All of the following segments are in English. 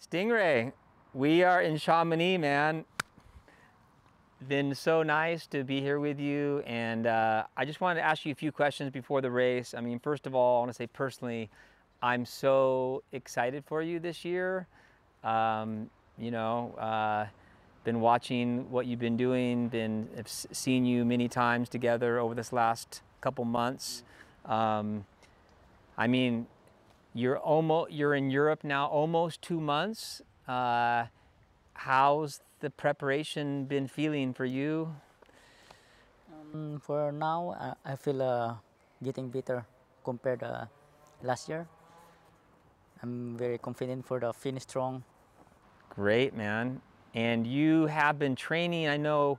Stingray, we are in Chamonix, man. Been so nice to be here with you. And uh, I just wanted to ask you a few questions before the race. I mean, first of all, I want to say personally, I'm so excited for you this year. Um, you know, uh, been watching what you've been doing, been have seen you many times together over this last couple months. Um, I mean, you're almost you're in Europe now, almost two months. Uh, how's the preparation been feeling for you? Um, for now, I, I feel uh, getting better compared to uh, last year. I'm very confident for the finish strong. Great, man. And you have been training. I know,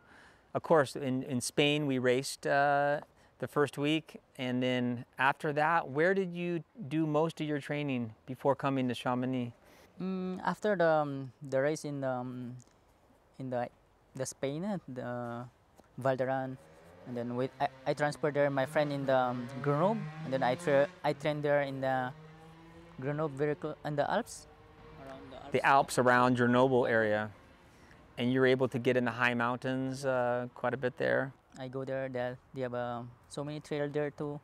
of course, in, in Spain we raced uh, the first week, and then after that, where did you do most of your training before coming to Chamonix? Mm, after the um, the race in the um, in the the Spain, the Val d'Aran, and then with I, I transferred there my friend in the um, Grenoble, and then I tra- I trained there in the Grenoble very close in the Alps, the Alps. The Alps around Grenoble area, and you're able to get in the high mountains uh, quite a bit there. I go there. They, they have uh, so many trails there too.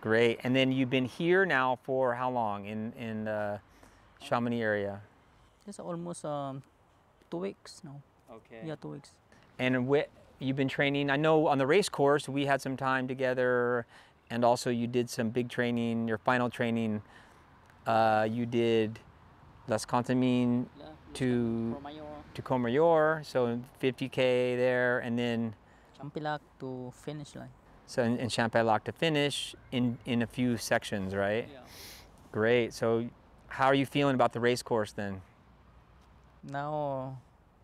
Great. And then you've been here now for how long in in the Chamonix area? It's almost um, two weeks now. Okay. Yeah, two weeks. And what you've been training? I know on the race course we had some time together, and also you did some big training. Your final training, uh, you did Les Contamines yeah, to to Courmayeur, so 50k there, and then Champex-Lac to finish line. So in, in Champex-Lac to finish in in a few sections, right? Yeah. Great. So how are you feeling about the race course then? Now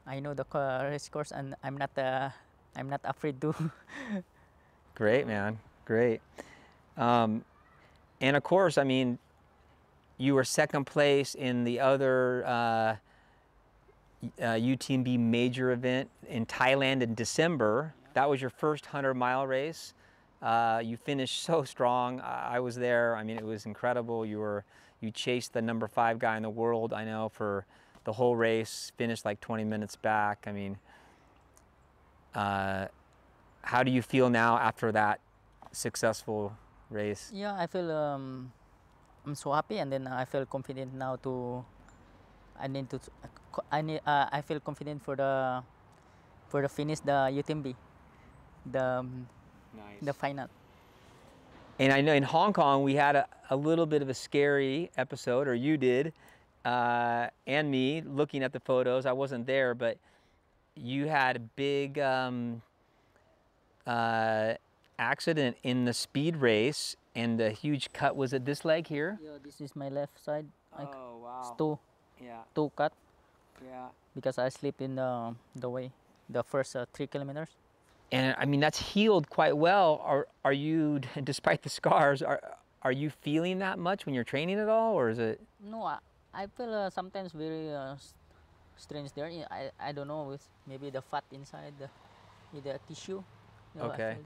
I know the race course, and I'm not uh, I'm not afraid to. Great, man. Great. Um, and of course, I mean, you were second place in the other uh, uh, UTMB major event in Thailand in December. That was your first 100 mile race. Uh, you finished so strong. I, I was there. I mean, it was incredible. You were you chased the number five guy in the world. I know for the whole race. Finished like 20 minutes back. I mean, uh, how do you feel now after that successful race? Yeah, I feel um, I'm so happy, and then I feel confident now to. I need to. I need. Uh, I feel confident for the, for the finish the UTMB, the um, nice. the final. And I know in Hong Kong we had a, a little bit of a scary episode, or you did, uh, and me looking at the photos. I wasn't there, but you had a big um, uh, accident in the speed race, and the huge cut was at this leg here. Yeah, this is my left side. Oh wow! It's two, yeah, two cut. Yeah. Because I sleep in the the way, the first uh, three kilometers. And I mean that's healed quite well. Are are you, despite the scars, are are you feeling that much when you're training at all, or is it? No, I, I feel uh, sometimes very uh, strange there. I, I don't know, with maybe the fat inside the, the tissue. You know, okay.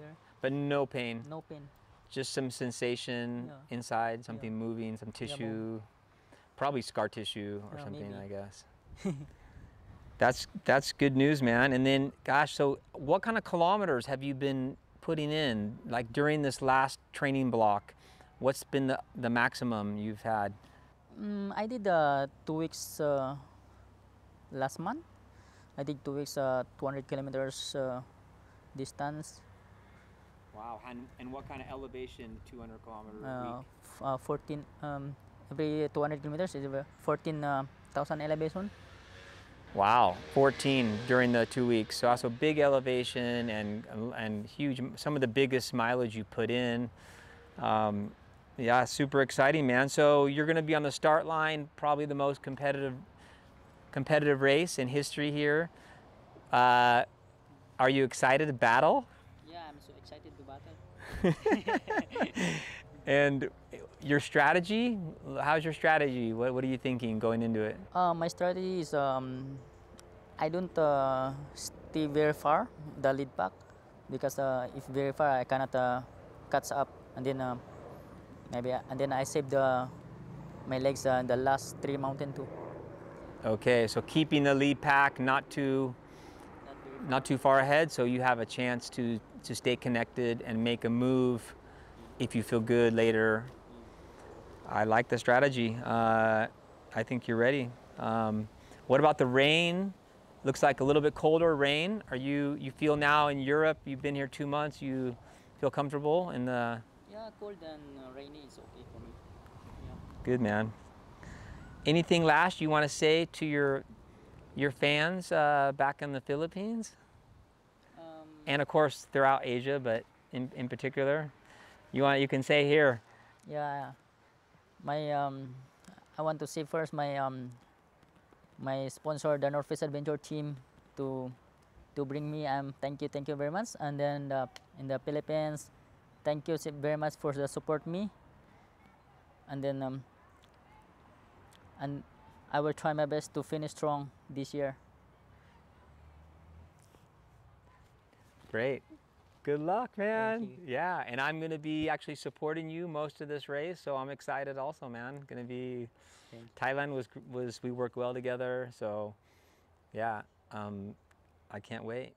But no pain. No pain. Just some sensation yeah. inside, something yeah. moving, some tissue, yeah, probably scar tissue or something, maybe. I guess. that's that's good news, man. And then, gosh, so what kind of kilometers have you been putting in, like during this last training block? What's been the, the maximum you've had? Mm, I did uh, two weeks uh, last month. I did two weeks, uh, 200 kilometers uh, distance. Wow, and, and what kind of elevation 200 kilometers uh, uh, 14, um, every 200 kilometers is 14,000 elevation. Wow, 14 during the two weeks. So also big elevation and, and huge, some of the biggest mileage you put in. Um, yeah, super exciting, man. So you're going to be on the start line, probably the most competitive competitive race in history here. Uh, are you excited to battle? Yeah, I'm so excited to battle. and your strategy? How's your strategy? What, what are you thinking going into it? Uh, my strategy is um, I don't uh, stay very far the lead pack because uh, if very far I cannot uh, catch up and then maybe and then I save the my legs uh, the last three mountain too. Okay, so keeping the lead pack not too not too far ahead, so you have a chance to to stay connected and make a move if you feel good later. I like the strategy. Uh, I think you're ready. Um, what about the rain? Looks like a little bit colder rain. Are you you feel now in Europe? You've been here two months. You feel comfortable in the Yeah, cold and uh, rainy is okay for me. Yeah. Good man. Anything last you want to say to your your fans uh, back in the Philippines Um, and of course throughout Asia, but in, in particular, you want you can say here. yeah, my um, I want to say first my um, my sponsor, the North Face Adventure Team, to to bring me. Um, thank you, thank you very much. And then the, in the Philippines, thank you very much for the support me. And then um, and I will try my best to finish strong this year. Great. Good luck, man. Yeah, and I'm going to be actually supporting you most of this race, so I'm excited also, man. Going to be Thailand was was we work well together, so yeah, um, I can't wait.